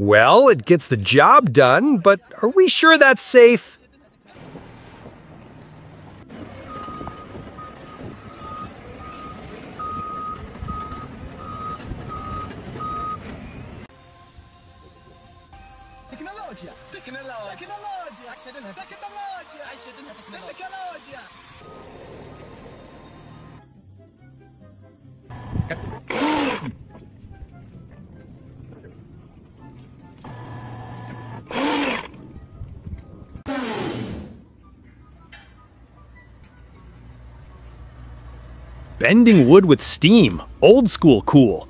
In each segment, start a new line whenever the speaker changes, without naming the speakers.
Well, it gets the job done, but are we sure that's safe? Bending wood with steam. Old school cool.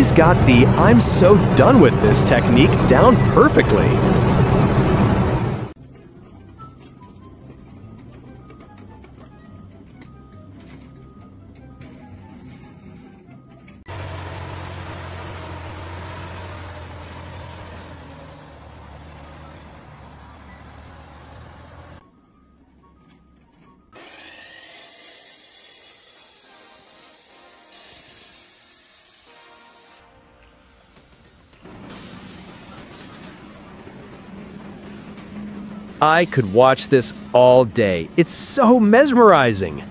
He's got the I'm so done with this technique down perfectly. I could watch this all day. It's so mesmerizing.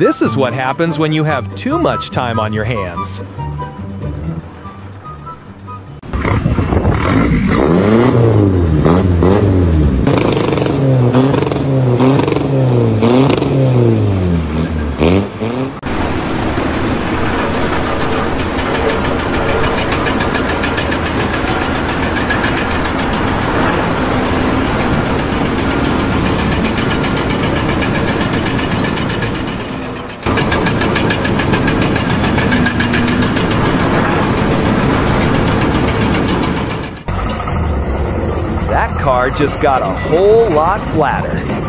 This is what happens when you have too much time on your hands. That car just got a whole lot flatter.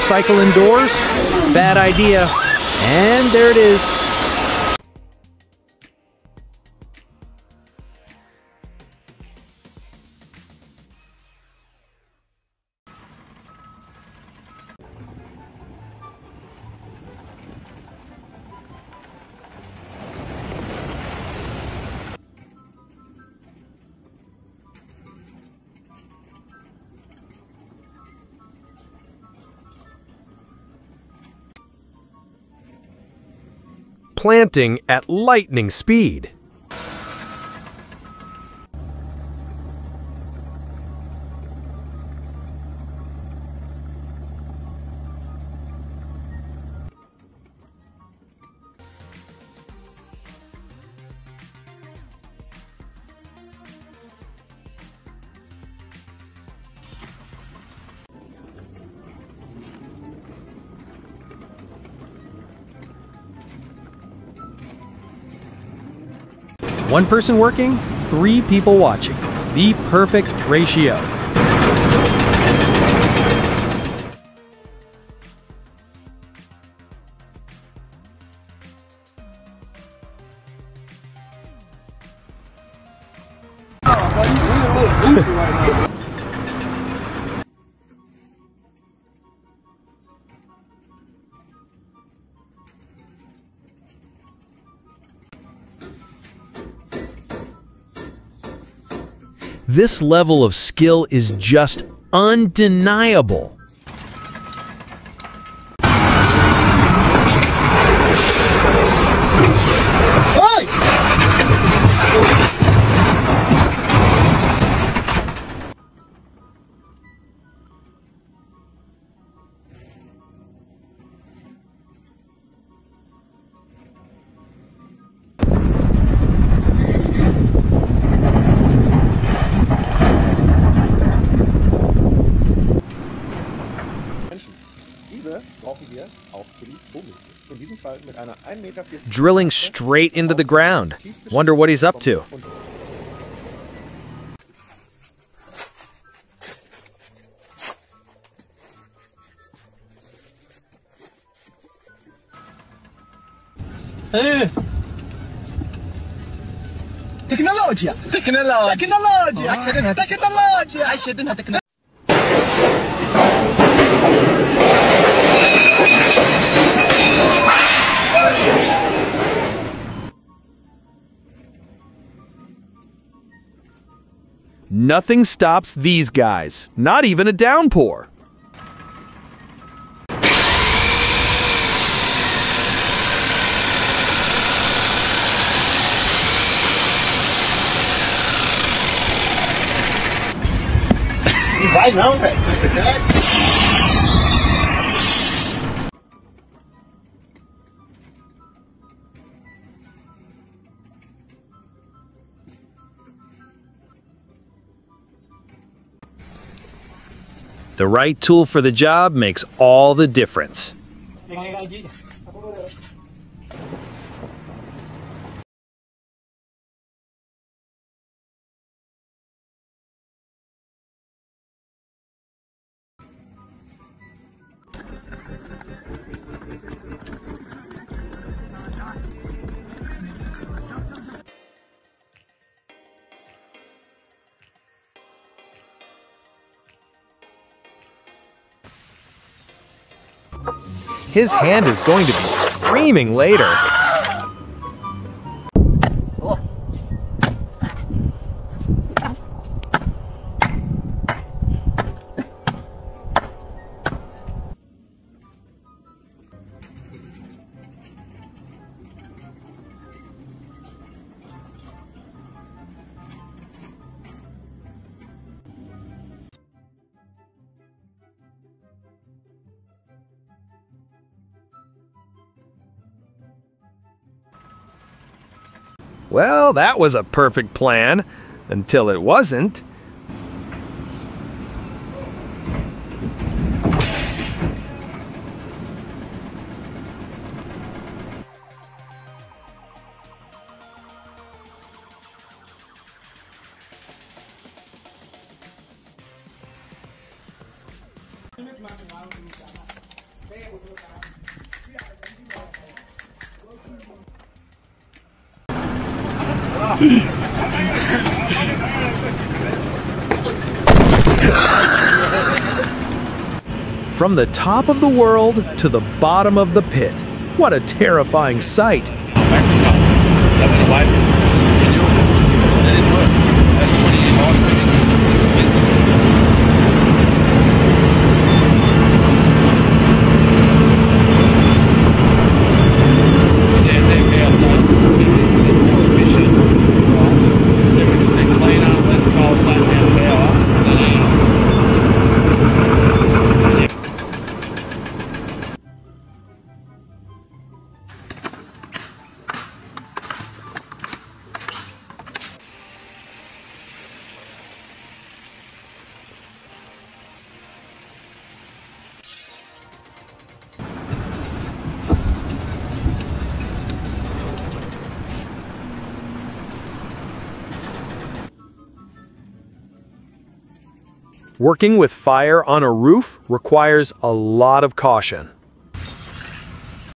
Motorcycle indoors? Bad idea. And there it is. Planting at lightning speed. One person working, three people watching. The perfect ratio. This level of skill is just undeniable. Drilling straight into the ground. Wonder what he's up to.
تكنولوجيا تكنولوجيا تكنولوجيا تكنولوجيا عشتنا تكنولوجيا
Nothing stops these guys, not even a downpour. The right tool for the job makes all the difference. His hand is going to be screaming later. Well, that was a perfect plan. Until it wasn't. From the top of the world to the bottom of the pit. What a terrifying sight. Working with fire on a roof requires a lot of caution.